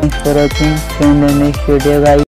Thanks for watching. See you in the next video guys.